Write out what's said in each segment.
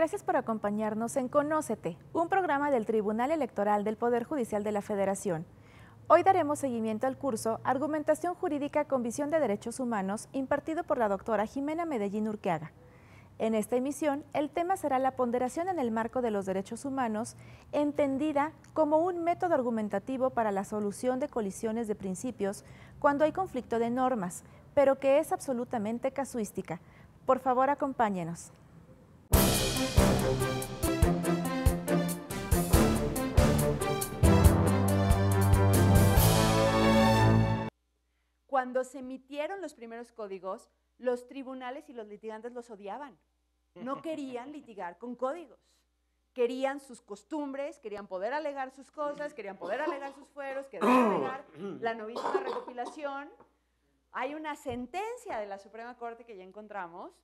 Gracias por acompañarnos en Conócete, un programa del Tribunal Electoral del Poder Judicial de la Federación. Hoy daremos seguimiento al curso Argumentación Jurídica con Visión de Derechos Humanos impartido por la doctora Jimena Medellín Urqueaga. En esta emisión, el tema será la ponderación en el marco de los derechos humanos, entendida como un método argumentativo para la solución de colisiones de principios cuando hay conflicto de normas, pero que es absolutamente casuística. Por favor, acompáñenos. Cuando se emitieron los primeros códigos, los tribunales y los litigantes los odiaban. No querían litigar con códigos. Querían sus costumbres, querían poder alegar sus cosas, querían poder alegar sus fueros, querían alegar la novísima recopilación. Hay una sentencia de la Suprema Corte que ya encontramos,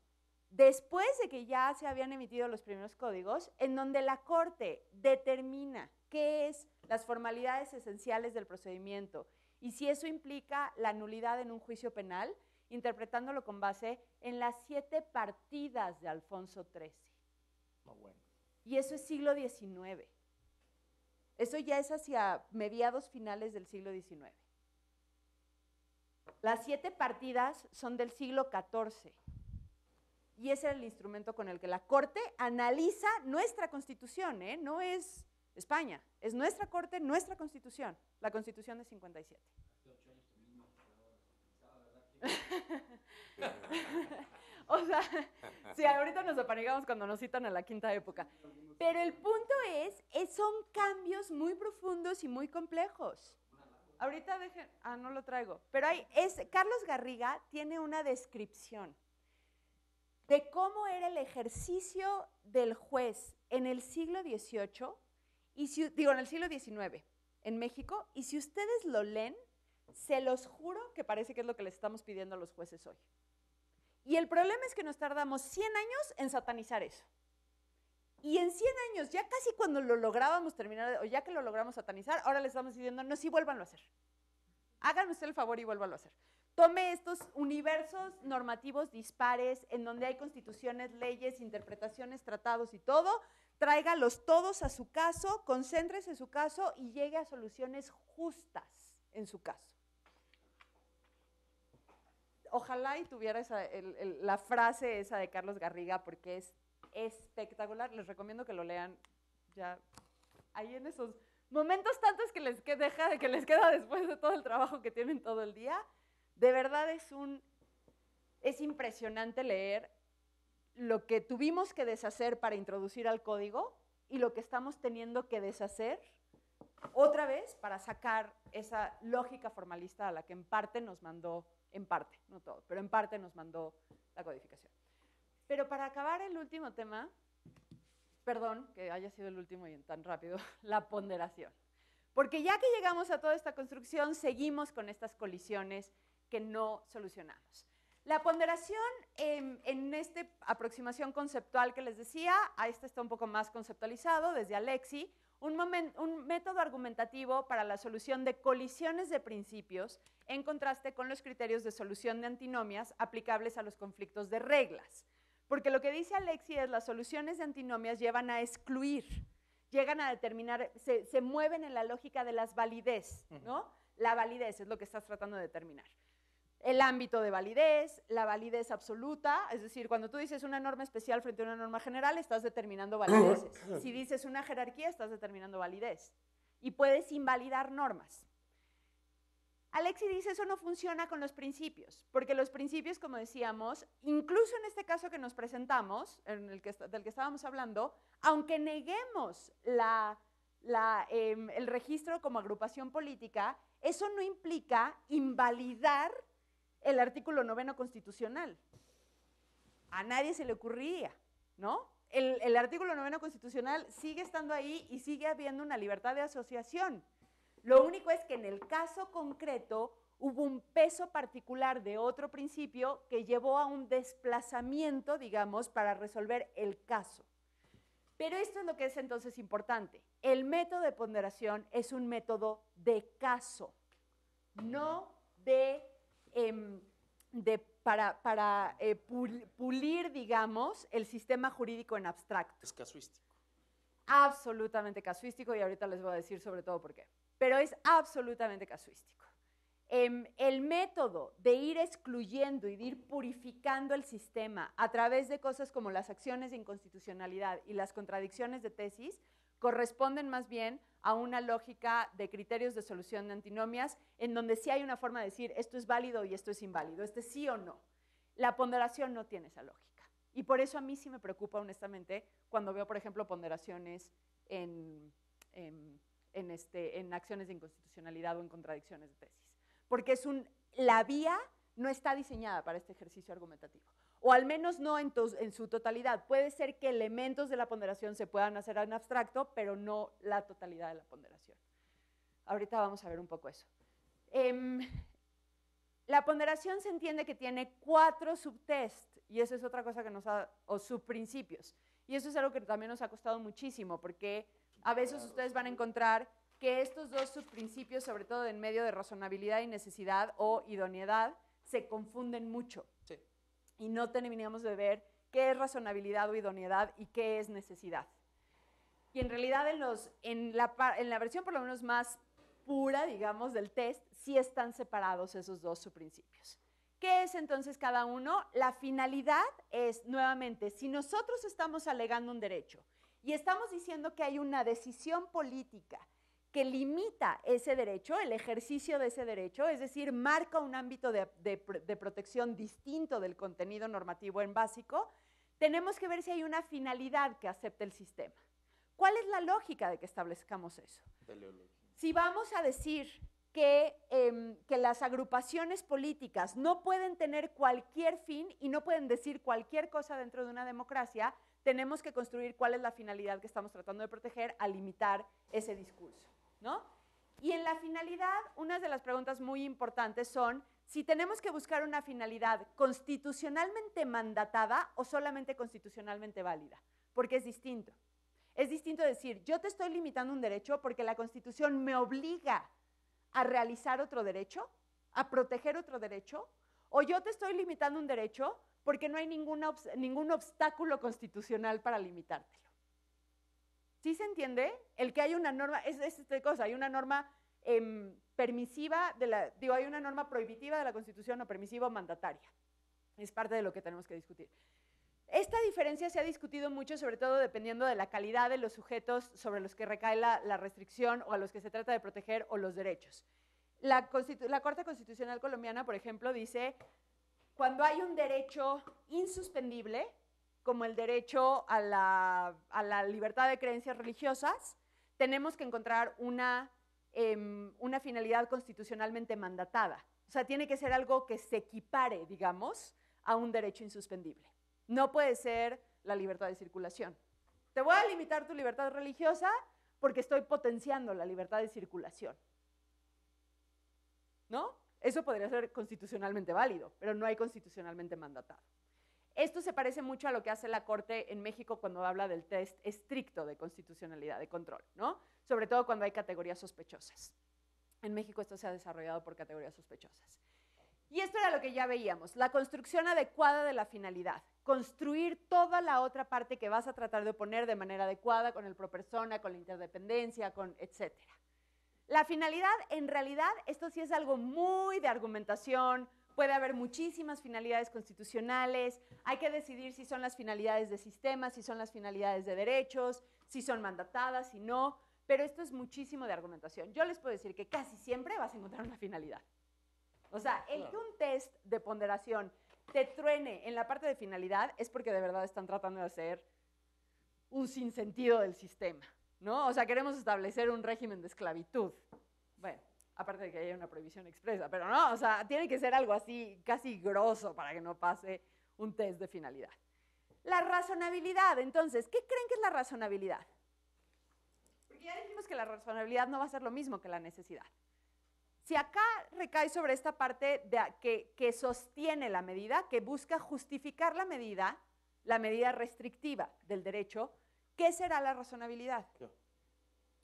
después de que ya se habían emitido los primeros códigos, en donde la Corte determina qué es las formalidades esenciales del procedimiento y si eso implica la nulidad en un juicio penal, interpretándolo con base en las siete partidas de Alfonso XIII. Y eso es siglo XIX. Eso ya es hacia mediados finales del siglo XIX. Las siete partidas son del siglo XIV. Y ese es el instrumento con el que la Corte analiza nuestra constitución, ¿eh? no es España, es nuestra Corte, nuestra constitución, la constitución de 57. o sea, sí, ahorita nos apanigamos cuando nos citan a la quinta época. Pero el punto es, es, son cambios muy profundos y muy complejos. Ahorita dejen, ah, no lo traigo. Pero hay, es, Carlos Garriga tiene una descripción de cómo era el ejercicio del juez en el siglo XVIII, y si, digo, en el siglo XIX, en México, y si ustedes lo leen, se los juro que parece que es lo que les estamos pidiendo a los jueces hoy. Y el problema es que nos tardamos 100 años en satanizar eso. Y en 100 años, ya casi cuando lo lográbamos terminar, o ya que lo logramos satanizar, ahora le estamos diciendo, no, sí, vuélvanlo a hacer. Háganme usted el favor y vuélvanlo a hacer. Tome estos universos normativos dispares, en donde hay constituciones, leyes, interpretaciones, tratados y todo, tráigalos todos a su caso, concéntrese en su caso y llegue a soluciones justas en su caso ojalá y tuviera la frase esa de Carlos Garriga porque es espectacular. Les recomiendo que lo lean ya ahí en esos momentos tantos que les, deja, que les queda después de todo el trabajo que tienen todo el día. De verdad es un es impresionante leer lo que tuvimos que deshacer para introducir al código y lo que estamos teniendo que deshacer otra vez para sacar esa lógica formalista a la que en parte nos mandó en parte, no todo, pero en parte nos mandó la codificación. Pero para acabar el último tema, perdón que haya sido el último y tan rápido, la ponderación. Porque ya que llegamos a toda esta construcción, seguimos con estas colisiones que no solucionamos. La ponderación en, esta aproximación conceptual que les decía, a este está un poco más conceptualizado desde Alexi, un, método argumentativo para la solución de colisiones de principios en contraste con los criterios de solución de antinomias aplicables a los conflictos de reglas. Porque lo que dice Alexi es las soluciones de antinomias llevan a excluir, llegan a determinar, se, se mueven en la lógica de las validez, ¿no? La validez es lo que estás tratando de determinar el ámbito de validez, la validez absoluta, es decir, cuando tú dices una norma especial frente a una norma general, estás determinando valideces. Si dices una jerarquía, estás determinando validez. Y puedes invalidar normas. Alexi dice eso no funciona con los principios, porque los principios, como decíamos, incluso en este caso que nos presentamos, en el que, del que estábamos hablando, aunque neguemos em, el registro como agrupación política, eso no implica invalidar el artículo noveno constitucional. A nadie se le ocurría, ¿no? El, el, artículo noveno constitucional sigue estando ahí y sigue habiendo una libertad de asociación. Lo único es que en el caso concreto hubo un peso particular de otro principio que llevó a un desplazamiento, digamos, para resolver el caso. Pero esto es lo que es entonces importante. El método de ponderación es un método de caso, no de Em, de, para, para eh, pul- pulir, digamos, el sistema jurídico en abstracto. Es casuístico. absolutamente casuístico y ahorita les voy a decir sobre todo por qué. Pero es absolutamente casuístico. Em, el método de ir excluyendo y de ir purificando el sistema a través de cosas como las acciones de inconstitucionalidad y las contradicciones de tesis corresponden más bien a una lógica de criterios de solución de antinomias en donde sí hay una forma de decir esto es válido y esto es inválido, este sí o no. La ponderación no tiene esa lógica. Y por eso a mí sí me preocupa honestamente cuando veo, por ejemplo, ponderaciones en, en, este, en acciones de inconstitucionalidad o en contradicciones de tesis. Porque es un, la vía no está diseñada para este ejercicio argumentativo. O al menos no en, tos- en su totalidad. Puede ser que elementos de la ponderación se puedan hacer en abstracto, pero no la totalidad de la ponderación. Ahorita vamos a ver un poco eso. Em, la ponderación se entiende que tiene cuatro subtests, y eso es otra cosa que nos ha, o subprincipios. Y eso es algo que también nos ha costado muchísimo, porque a veces ustedes van a encontrar que estos dos subprincipios, sobre todo en medio de razonabilidad y necesidad o idoneidad, se confunden mucho. Y no terminamos de ver qué es razonabilidad o idoneidad y qué es necesidad. Y en realidad en, la, la versión por lo menos más pura, digamos, del test, sí están separados esos dos subprincipios. ¿Qué es entonces cada uno? La finalidad es, nuevamente, si nosotros estamos alegando un derecho y estamos diciendo que hay una decisión política que limita ese derecho, el ejercicio de ese derecho, es decir, marca un ámbito de, de pr- de protección distinto del contenido normativo en básico, tenemos que ver si hay una finalidad que acepte el sistema. ¿Cuál es la lógica de que establezcamos eso? Si vamos a decir que, em, que las agrupaciones políticas no pueden tener cualquier fin y no pueden decir cualquier cosa dentro de una democracia, tenemos que construir cuál es la finalidad que estamos tratando de proteger al limitar ese discurso, ¿no? Y en la finalidad, unas de las preguntas muy importantes son si tenemos que buscar una finalidad constitucionalmente mandatada o solamente constitucionalmente válida, porque es distinto. Es distinto decir, yo te estoy limitando un derecho porque la Constitución me obliga a realizar otro derecho, a proteger otro derecho, o yo te estoy limitando un derecho porque no hay ningún obstáculo constitucional para limitártelo. ¿Sí se entiende? El que hay una norma, es, es esta cosa, hay una norma em, permisiva, de la, digo, hay una norma prohibitiva de la Constitución o permisiva o mandataria. Es parte de lo que tenemos que discutir. Esta diferencia se ha discutido mucho, sobre todo dependiendo de la calidad de los sujetos sobre los que recae la, la restricción o a los que se trata de proteger o los derechos. La, la Corte Constitucional Colombiana, por ejemplo, dice, cuando hay un derecho insuspendible, como el derecho a la, libertad de creencias religiosas, tenemos que encontrar una, em, una finalidad constitucionalmente mandatada. O sea, tiene que ser algo que se equipare, digamos, a un derecho insuspendible. No puede ser la libertad de circulación. Te voy a limitar tu libertad religiosa porque estoy potenciando la libertad de circulación. ¿No? Eso podría ser constitucionalmente válido, pero no hay constitucionalmente mandatado. Esto se parece mucho a lo que hace la Corte en México cuando habla del test estricto de constitucionalidad, de control, ¿no? Sobre todo cuando hay categorías sospechosas. En México esto se ha desarrollado por categorías sospechosas. Y esto era lo que ya veíamos, la construcción adecuada de la finalidad, construir toda la otra parte que vas a tratar de oponer de manera adecuada con el pro persona, con la interdependencia, con etcétera. La finalidad, en realidad, esto sí es algo muy de argumentación, puede haber muchísimas finalidades constitucionales, hay que decidir si son las finalidades de sistemas, si son las finalidades de derechos, si son mandatadas, si no, pero esto es muchísimo de argumentación. Yo les puedo decir que casi siempre vas a encontrar una finalidad. O sea, el que un test de ponderación te truene en la parte de finalidad es porque de verdad están tratando de hacer un sinsentido del sistema, ¿no? O sea, queremos establecer un régimen de esclavitud. Bueno, aparte de que haya una prohibición expresa, pero no, o sea, tiene que ser algo así casi grosso para que no pase un test de finalidad. La razonabilidad, entonces, ¿qué creen que es la razonabilidad? Porque ya dijimos que la razonabilidad no va a ser lo mismo que la necesidad. Si acá recae sobre esta parte de que, que sostiene la medida, que busca justificar la medida, la medida restrictiva del derecho, ¿qué será la razonabilidad? Yo.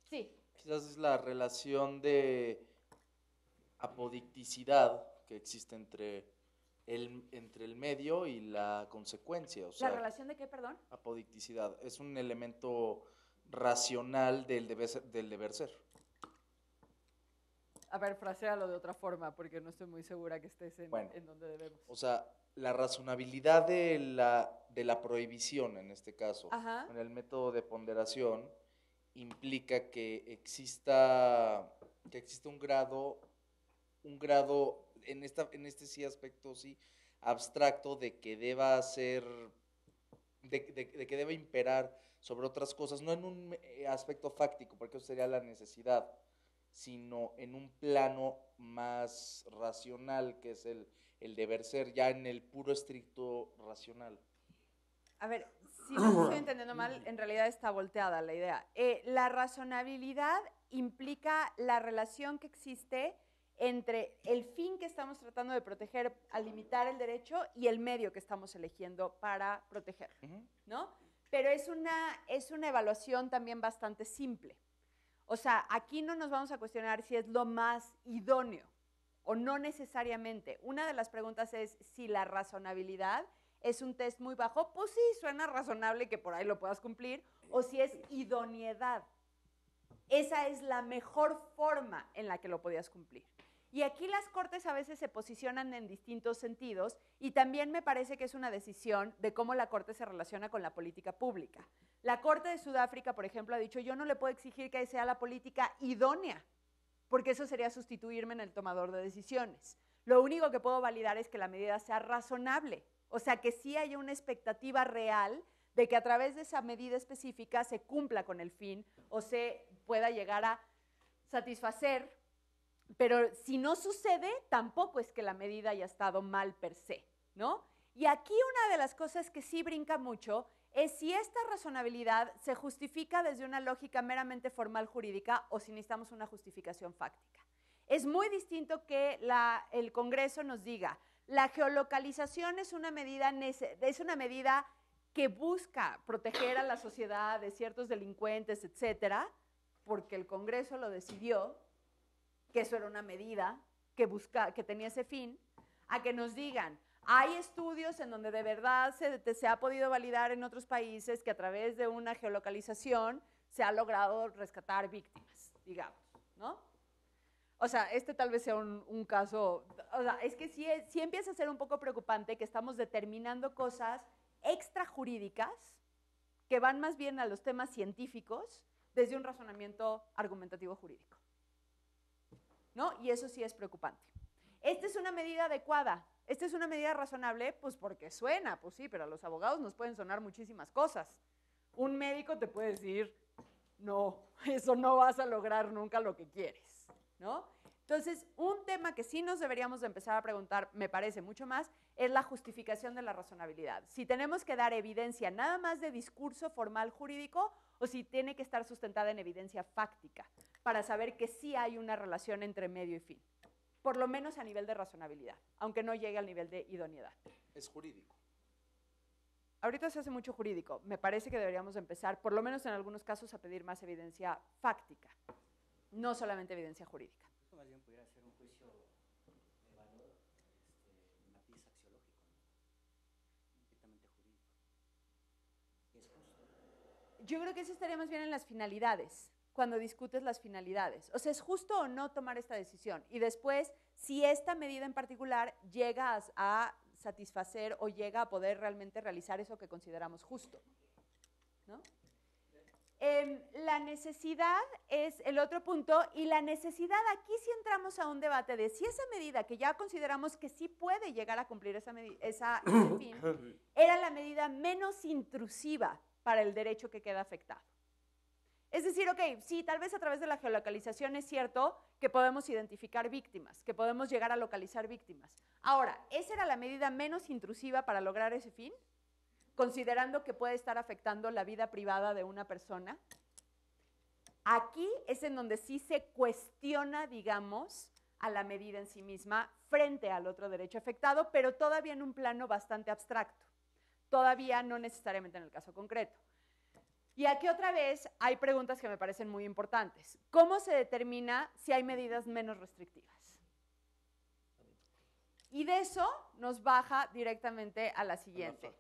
Sí, Quizás es la relación de apodicticidad que existe entre el, entre el medio y la consecuencia. O ¿La relación de qué, perdón? apodicticidad es un elemento racional del deber ser. Del deber ser. A ver, frasealo de otra forma, porque no estoy muy segura que estés en, Bueno. en donde debemos. O sea, la razonabilidad de la, de la prohibición, en este caso, Ajá. con el método de ponderación, implica que exista, que exista un grado, un grado, en, esta, en este sí aspecto, sí, abstracto de que deba ser, de, de- de que debe imperar sobre otras cosas, no en un eh, aspecto fáctico, porque eso sería la necesidad, sino en un plano más racional, que es el, el deber ser, ya en el puro estricto racional. A ver, si no estoy entendiendo mal, en realidad está volteada la idea. Eh, la razonabilidad implica la relación que existe entre el fin que estamos tratando de proteger al limitar el derecho y el medio que estamos eligiendo para protegerlo, Ujú. ¿no? Pero es una, es una evaluación también bastante simple. O sea, aquí no nos vamos a cuestionar si es lo más idóneo o no necesariamente. Una de las preguntas es si la razonabilidad es un test muy bajo, pues sí, suena razonable que por ahí lo puedas cumplir, o si es idoneidad. Esa es la mejor forma en la que lo podías cumplir. Y aquí las cortes a veces se posicionan en distintos sentidos y también me parece que es una decisión de cómo la corte se relaciona con la política pública. La corte de Sudáfrica, por ejemplo, ha dicho, yo no le puedo exigir que sea la política idónea, porque eso sería sustituirme en el tomador de decisiones. Lo único que puedo validar es que la medida sea razonable, o sea, que sí haya una expectativa real de que a través de esa medida específica se cumpla con el fin o se pueda llegar a satisfacer, pero si no sucede, tampoco es que la medida haya estado mal per se, ¿no? Y aquí una de las cosas que sí brinca mucho es si esta razonabilidad se justifica desde una lógica meramente formal jurídica o si necesitamos una justificación fáctica. Es muy distinto que el Congreso nos diga, la geolocalización es una medida, es una medida que busca proteger a la sociedad de ciertos delincuentes, etcétera, porque el Congreso lo decidió, que eso era una medida que, busca, que tenía ese fin, a que nos digan, hay estudios en donde de verdad se, ha podido validar en otros países que a través de una geolocalización se ha logrado rescatar víctimas, digamos, ¿no? O sea, este tal vez sea un, caso, o sea, es que sí, sí empieza a ser un poco preocupante que estamos determinando cosas extrajurídicas que van más bien a los temas científicos desde un razonamiento argumentativo jurídico. ¿No? Y eso sí es preocupante. Esta es una medida adecuada, esta es una medida razonable, pues porque suena, pues sí, pero a los abogados nos pueden sonar muchísimas cosas. Un médico te puede decir, no, eso no vas a lograr nunca lo que quieres, ¿no? Entonces, un tema que sí nos deberíamos de empezar a preguntar, me parece mucho más, es la justificación de la razonabilidad. Si tenemos que dar evidencia nada más de discurso formal jurídico o si tiene que estar sustentada en evidencia fáctica para saber que sí hay una relación entre medio y fin, por lo menos a nivel de razonabilidad, aunque no llegue al nivel de idoneidad. Es jurídico. Ahorita se hace mucho jurídico. Me parece que deberíamos de empezar, por lo menos en algunos casos, a pedir más evidencia fáctica, no solamente evidencia jurídica. Eso más bien pudiera ser un juicio de valor, este, matiz axiológico, ¿no? estrictamente jurídico. Y es justo. Yo creo que eso estaría más bien en las finalidades, cuando discutes las finalidades. O sea, ¿es justo o no tomar esta decisión? Y después, si esta medida en particular llega a, a satisfacer o llega a poder realmente realizar eso que consideramos justo. ¿no? Em, la necesidad es el otro punto y la necesidad, aquí sí entramos a un debate de si esa medida que ya consideramos que sí puede llegar a cumplir esa, esa- ese fin, era la medida menos intrusiva para el derecho que queda afectado. Es decir, ok, sí, tal vez a través de la geolocalización es cierto que podemos identificar víctimas, que podemos llegar a localizar víctimas. Ahora, ¿esa era la medida menos intrusiva para lograr ese fin? Considerando que puede estar afectando la vida privada de una persona. Aquí es en donde sí se cuestiona, digamos, a la medida en sí misma frente al otro derecho afectado, pero todavía en un plano bastante abstracto. Todavía no necesariamente en el caso concreto. Y aquí otra vez hay preguntas que me parecen muy importantes. ¿Cómo se determina si hay medidas menos restrictivas? Y de eso nos baja directamente a la siguiente.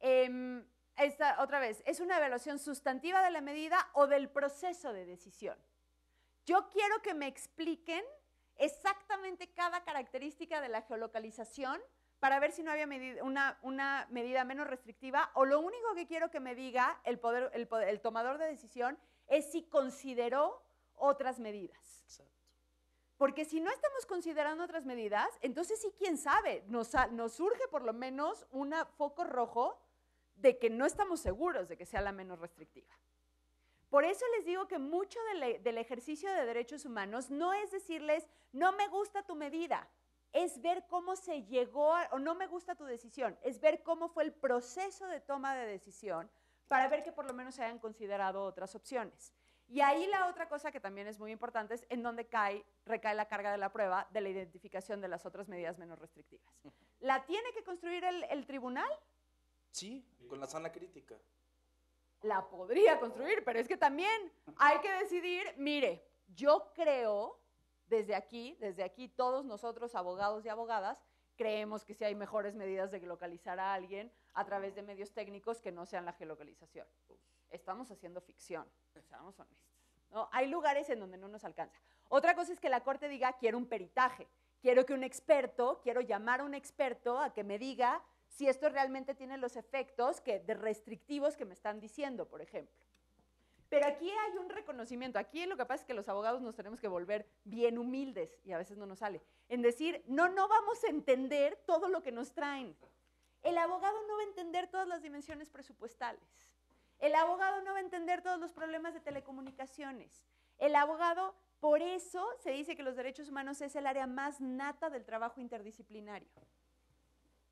Em, esta, otra vez, ¿es una evaluación sustantiva de la medida o del proceso de decisión? Yo quiero que me expliquen exactamente cada característica de la geolocalización para ver si no había una, una, medida menos restrictiva o lo único que quiero que me diga el, poder, el, el tomador de decisión es si consideró otras medidas. Porque si no estamos considerando otras medidas, entonces sí, quién sabe, nos, nos surge por lo menos un foco rojo de que no estamos seguros de que sea la menos restrictiva. Por eso les digo que mucho del, del, ejercicio de derechos humanos no es decirles, no me gusta tu medida, es ver cómo se llegó, o no me gusta tu decisión, es ver cómo fue el proceso de toma de decisión para ver que por lo menos se hayan considerado otras opciones. Y ahí la otra cosa que también es muy importante es en dónde cae, recae la carga de la prueba de la identificación de las otras medidas menos restrictivas. ¿La tiene que construir el, tribunal? Sí, con la sana crítica. La podría construir, pero es que también hay que decidir, mire, yo creo, desde aquí, desde aquí todos nosotros, abogados y abogadas, creemos que sí hay mejores medidas de localizar a alguien a través de medios técnicos que no sean la geolocalización estamos haciendo ficción, seamos honestos. ¿no? Hay lugares en donde no nos alcanza. Otra cosa es que la corte diga, quiero un peritaje, quiero que un experto, quiero llamar a un experto a que me diga si esto realmente tiene los efectos que, de restrictivos que me están diciendo, por ejemplo. Pero aquí hay un reconocimiento. Aquí lo que pasa es que los abogados nos tenemos que volver bien humildes y a veces no nos sale. En decir, no, no vamos a entender todo lo que nos traen. El abogado no va a entender todas las dimensiones presupuestales. El abogado no va a entender todos los problemas de telecomunicaciones. El abogado, por eso se dice que los derechos humanos es el área más nata del trabajo interdisciplinario.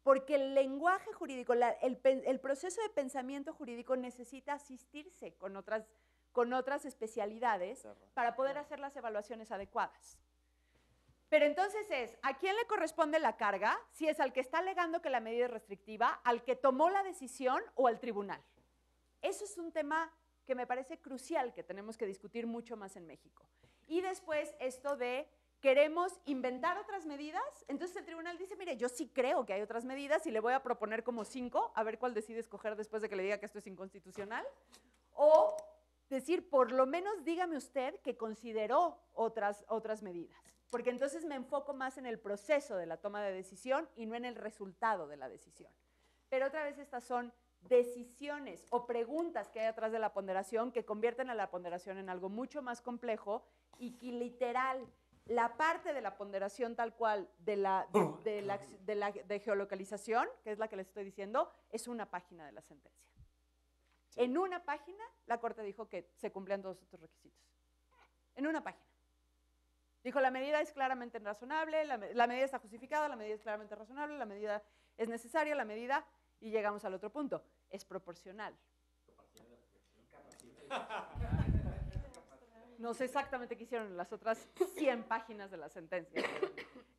Porque el lenguaje jurídico, el, proceso de pensamiento jurídico necesita asistirse con otras, con otras especialidades para poder hacer las evaluaciones adecuadas. Pero entonces es, ¿a quién le corresponde la carga? Si es al que está alegando que la medida es restrictiva, al que tomó la decisión o al tribunal. Eso es un tema que me parece crucial que tenemos que discutir mucho más en México. Y después esto de queremos inventar otras medidas, entonces el tribunal dice, mire, yo sí creo que hay otras medidas y le voy a proponer como cinco, a ver cuál decide escoger después de que le diga que esto es inconstitucional. O decir, por lo menos dígame usted que consideró otras, otras medidas, porque entonces me enfoco más en el proceso de la toma de decisión y no en el resultado de la decisión. Pero otra vez estas son decisiones o preguntas que hay atrás de la ponderación que convierten a la ponderación en algo mucho más complejo y que literal la parte de la ponderación tal cual de la de, la, de, geolocalización, que es la que les estoy diciendo, es una página de la sentencia. En una página, la Corte dijo que se cumplían todos estos requisitos. En una página. Dijo, la medida es claramente razonable, la, medida está justificada, la medida es claramente razonable, la medida es necesaria, la medida y llegamos al otro punto, es proporcional. No sé exactamente qué hicieron las otras 100 páginas de la sentencia.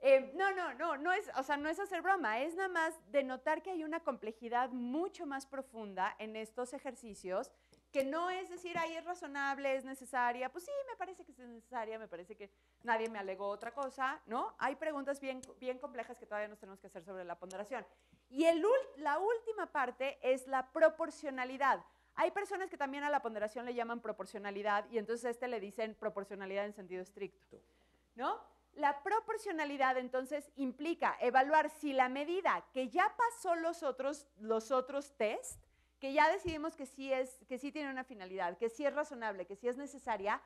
Eh, no, no, no, no es, o sea, no es hacer broma, es nada más denotar que hay una complejidad mucho más profunda en estos ejercicios que no es decir, ahí es razonable, es necesaria, pues sí, me parece que es necesaria, me parece que nadie me alegó otra cosa, ¿no? Hay preguntas bien, bien complejas que todavía nos tenemos que hacer sobre la ponderación. Y el, la última parte es la proporcionalidad. Hay personas que también a la ponderación le llaman proporcionalidad y entonces a este le dicen proporcionalidad en sentido estricto, ¿no? La proporcionalidad entonces implica evaluar si la medida que ya pasó los otros, los otros test, que ya decidimos que sí, es, que sí tiene una finalidad, que sí es razonable, que sí es necesaria,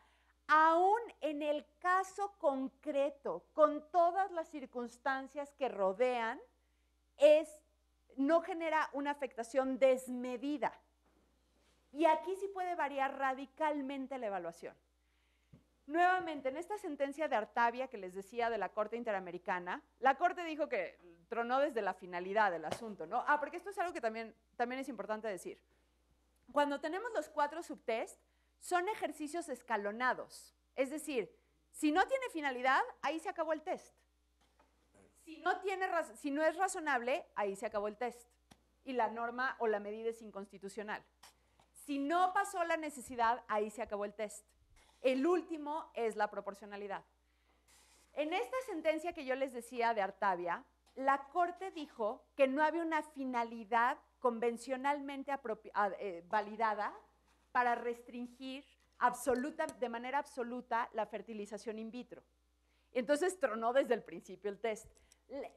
aún en el caso concreto, con todas las circunstancias que rodean, es, no genera una afectación desmedida. Y aquí sí puede variar radicalmente la evaluación. Nuevamente, en esta sentencia de Artavia que les decía de la Corte Interamericana, la Corte dijo que tronó desde la finalidad del asunto, ¿no? Ah, porque esto es algo que también, también es importante decir. Cuando tenemos los cuatro subtests, son ejercicios escalonados. Es decir, si no tiene finalidad, ahí se acabó el test. Si no es razonable, ahí se acabó el test. Y la norma o la medida es inconstitucional. Si no pasó la necesidad, ahí se acabó el test. El último es la proporcionalidad. En esta sentencia que yo les decía de Artavia, la Corte dijo que no había una finalidad convencionalmente apropi- a- eh, validada para restringir de manera absoluta la fertilización in vitro. Entonces tronó desde el principio el test.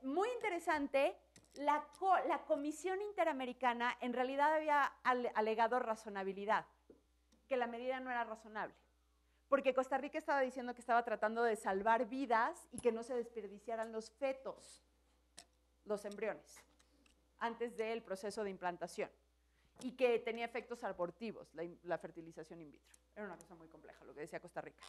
Muy interesante, la, co- la Comisión Interamericana en realidad había ale- alegado razonabilidad, que la medida no era razonable, porque Costa Rica estaba diciendo que estaba tratando de salvar vidas y que no se desperdiciaran los fetos, los embriones, antes del proceso de implantación, y que tenía efectos abortivos la, la fertilización in vitro. Era una cosa muy compleja lo que decía Costa Rica.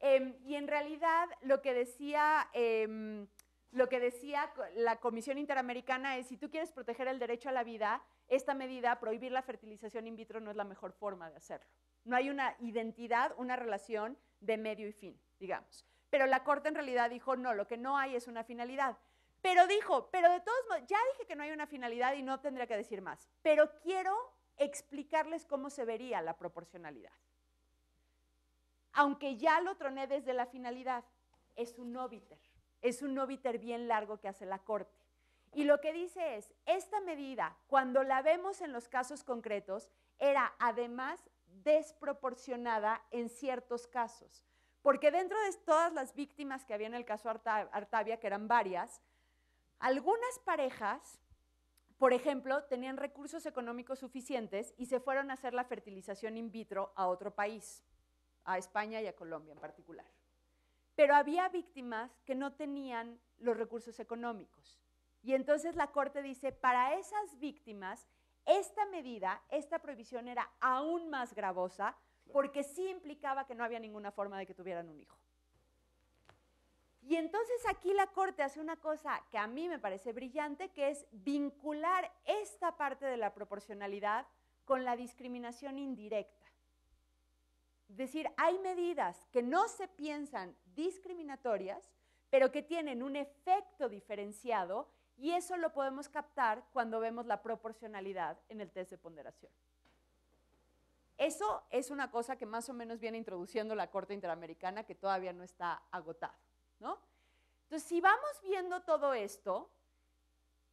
Em, y en realidad lo que decía, em, lo que decía la Comisión Interamericana es, si tú quieres proteger el derecho a la vida, esta medida, prohibir la fertilización in vitro, no es la mejor forma de hacerlo. No hay una identidad, una relación de medio y fin, digamos. Pero la Corte en realidad dijo, no, lo que no hay es una finalidad. Pero dijo, pero de todos modos, ya dije que no hay una finalidad y no tendría que decir más, pero quiero explicarles cómo se vería la proporcionalidad aunque ya lo troné desde la finalidad, es un obiter. Es un obiter bien largo que hace la Corte. Y lo que dice es, esta medida, cuando la vemos en los casos concretos, era además desproporcionada en ciertos casos. Porque dentro de todas las víctimas que había en el caso Arta- Artavia, que eran varias, algunas parejas, por ejemplo, tenían recursos económicos suficientes y se fueron a hacer la fertilización in vitro a otro país a España y a Colombia en particular. Pero había víctimas que no tenían los recursos económicos. Y entonces la Corte dice, para esas víctimas, esta medida, esta prohibición era aún más gravosa porque sí implicaba que no había ninguna forma de que tuvieran un hijo. Y entonces aquí la Corte hace una cosa que a mí me parece brillante, que es vincular esta parte de la proporcionalidad con la discriminación indirecta. Es decir, hay medidas que no se piensan discriminatorias, pero que tienen un efecto diferenciado y eso lo podemos captar cuando vemos la proporcionalidad en el test de ponderación. Eso es una cosa que más o menos viene introduciendo la Corte Interamericana que todavía no está agotado, ¿no? Entonces, si vamos viendo todo esto,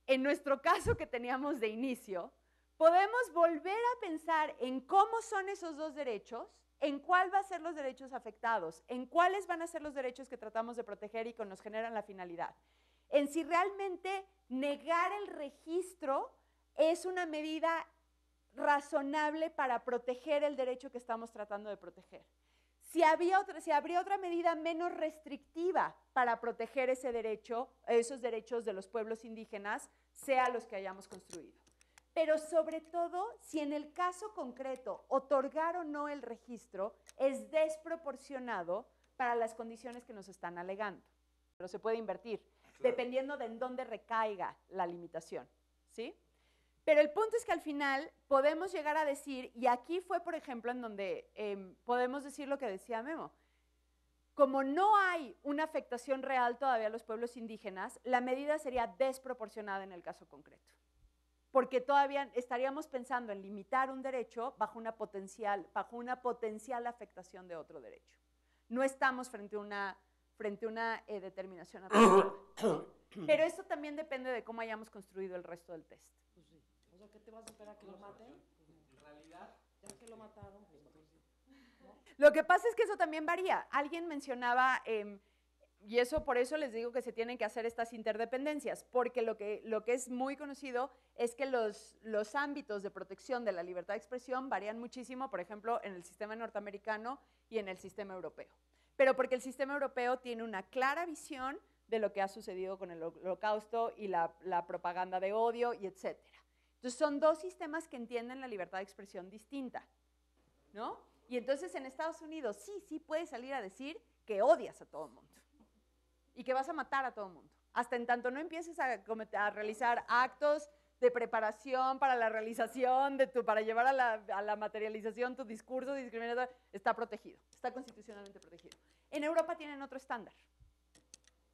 en nuestro caso que teníamos de inicio, podemos volver a pensar en cómo son esos dos derechos, en cuál van a ser los derechos afectados, en cuáles van a ser los derechos que tratamos de proteger y que nos generan la finalidad, en si realmente negar el registro es una medida razonable para proteger el derecho que estamos tratando de proteger. Si, había otra, si habría otra medida menos restrictiva para proteger ese derecho, esos derechos de los pueblos indígenas, sea los que hayamos construido. Pero sobre todo, si en el caso concreto otorgar o no el registro es desproporcionado para las condiciones que nos están alegando. Pero se puede invertir, dependiendo de en dónde recaiga la limitación. ¿sí? Pero el punto es que al final podemos llegar a decir, y aquí fue, por ejemplo, en donde em, podemos decir lo que decía Memo, como no hay una afectación real todavía a los pueblos indígenas, la medida sería desproporcionada en el caso concreto. Porque todavía estaríamos pensando en limitar un derecho bajo una potencial, bajo una potencial afectación de otro derecho. No estamos frente a una, frente a una eh, determinación absoluta. Pero eso también depende de cómo hayamos construido el resto del test. Pues sí. O sea, ¿qué te vas a esperar a que lo maten? En realidad. Ya que lo mataron, pues entonces. Lo que pasa es que eso también varía. Alguien mencionaba, em, y eso por eso les digo que se tienen que hacer estas interdependencias, porque lo que, lo que es muy conocido es que los, los ámbitos de protección de la libertad de expresión varían muchísimo, por ejemplo, en el sistema norteamericano y en el sistema europeo. Pero porque el sistema europeo tiene una clara visión de lo que ha sucedido con el holocausto y la, la propaganda de odio y etcétera. Entonces son dos sistemas que entienden la libertad de expresión distinta, ¿no? Y entonces en Estados Unidos sí, sí puedes salir a decir que odias a todo el mundo y que vas a matar a todo el mundo. Hasta en tanto no empieces a, a realizar actos de preparación para la realización, de tu, para llevar a la, a la materialización tu discurso discriminatorio, está protegido, está constitucionalmente protegido. En Europa tienen otro estándar.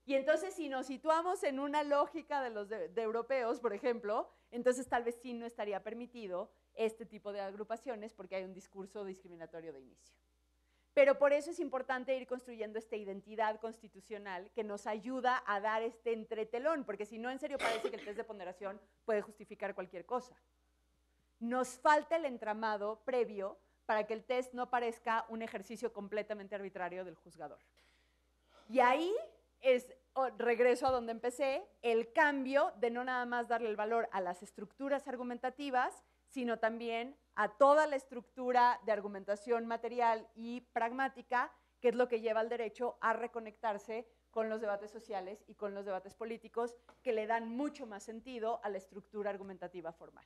Y entonces si nos situamos en una lógica de los europeos, por ejemplo, entonces tal vez sí no estaría permitido este tipo de agrupaciones porque hay un discurso discriminatorio de inicio. Pero por eso es importante ir construyendo esta identidad constitucional que nos ayuda a dar este entretelón, porque si no, en serio parece que el test de ponderación puede justificar cualquier cosa. Nos falta el entramado previo para que el test no parezca un ejercicio completamente arbitrario del juzgador. Y ahí es, oh, regreso a donde empecé, el cambio de no nada más darle el valor a las estructuras argumentativas, sino también a toda la estructura de argumentación material y pragmática, que es lo que lleva al derecho a reconectarse con los debates sociales y con los debates políticos, que le dan mucho más sentido a la estructura argumentativa formal.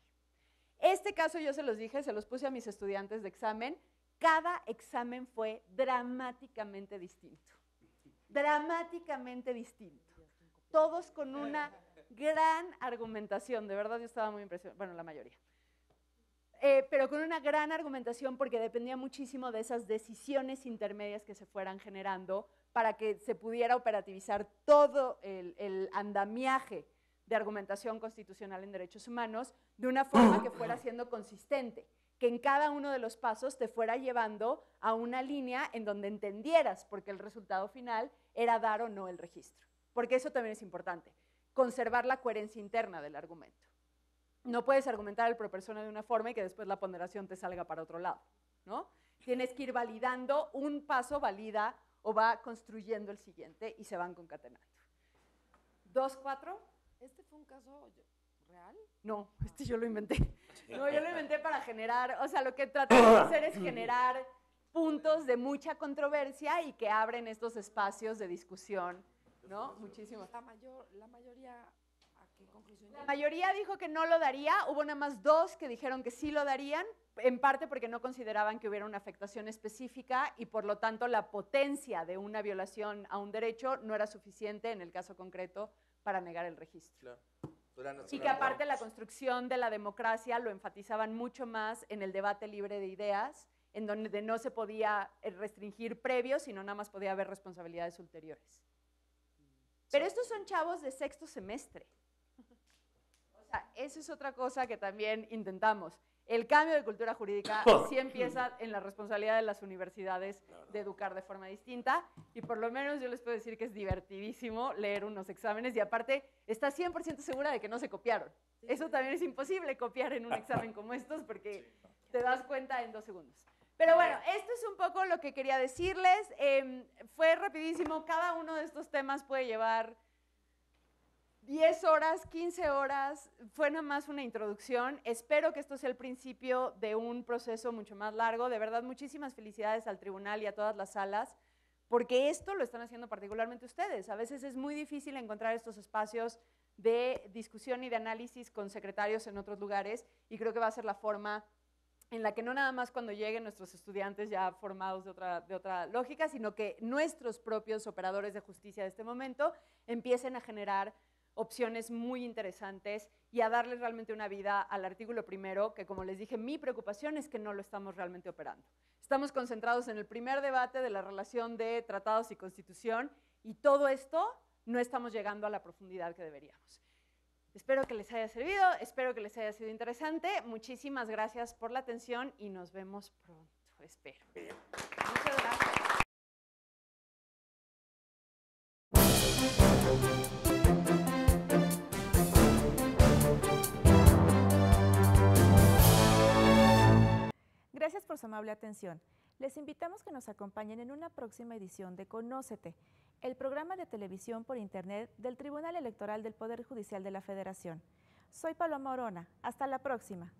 Este caso yo se los dije, se los puse a mis estudiantes de examen, cada examen fue dramáticamente distinto, dramáticamente distinto, todos con una gran argumentación, de verdad yo estaba muy impresionada, bueno, la mayoría. Eh, pero con una gran argumentación porque dependía muchísimo de esas decisiones intermedias que se fueran generando para que se pudiera operativizar todo el, el andamiaje de argumentación constitucional en derechos humanos de una forma que fuera siendo consistente, que en cada uno de los pasos te fuera llevando a una línea en donde entendieras, porque el resultado final era dar o no el registro. Porque eso también es importante, conservar la coherencia interna del argumento. No puedes argumentar el pro persona de una forma y que después la ponderación te salga para otro lado, ¿no? Tienes que ir validando, un paso valida o va construyendo el siguiente y se van concatenando. ¿Dos, cuatro? ¿Este fue un caso real? No, este yo lo inventé. No, yo lo inventé para generar, o sea, lo que tratamos de hacer es generar puntos de mucha controversia y que abren estos espacios de discusión, ¿no? Muchísimos. La, mayor, la mayoría, ¿a qué conclusión La mayoría dijo que no lo daría, hubo nada más dos que dijeron que sí lo darían, en parte porque no consideraban que hubiera una afectación específica y por lo tanto la potencia de una violación a un derecho no era suficiente en el caso concreto para negar el registro. Claro. Y que aparte la construcción de la democracia lo enfatizaban mucho más en el debate libre de ideas, en donde no se podía eh, restringir previos, sino nada más podía haber responsabilidades ulteriores. Pero estos son chavos de sexto semestre. O sea, eso es otra cosa que también intentamos. El cambio de cultura jurídica sí empieza en la responsabilidad de las universidades de educar de forma distinta y por lo menos yo les puedo decir que es divertidísimo leer unos exámenes y aparte está 100% segura de que no se copiaron. Eso también es imposible copiar en un examen como estos porque te das cuenta en dos segundos. Pero bueno, esto es un poco lo que quería decirles. Em, fue rapidísimo. Cada uno de estos temas puede llevar 10 horas, 15 horas. Fue nada más una introducción. Espero que esto sea el principio de un proceso mucho más largo. De verdad, muchísimas felicidades al tribunal y a todas las salas, porque esto lo están haciendo particularmente ustedes. A veces es muy difícil encontrar estos espacios de discusión y de análisis con secretarios en otros lugares y creo que va a ser la forma en la que no nada más cuando lleguen nuestros estudiantes ya formados de otra, de otra lógica, sino que nuestros propios operadores de justicia de este momento empiecen a generar opciones muy interesantes y a darle realmente una vida al artículo primero, que como les dije, mi preocupación es que no lo estamos realmente operando. Estamos concentrados en el primer debate de la relación de tratados y constitución y todo esto no estamos llegando a la profundidad que deberíamos. Espero que les haya servido, espero que les haya sido interesante. Muchísimas gracias por la atención y nos vemos pronto, espero. Gracias por su amable atención. Les invitamos que nos acompañen en una próxima edición de Conócete, el programa de televisión por Internet del Tribunal Electoral del Poder Judicial de la Federación. Soy Paloma Orona. Hasta la próxima.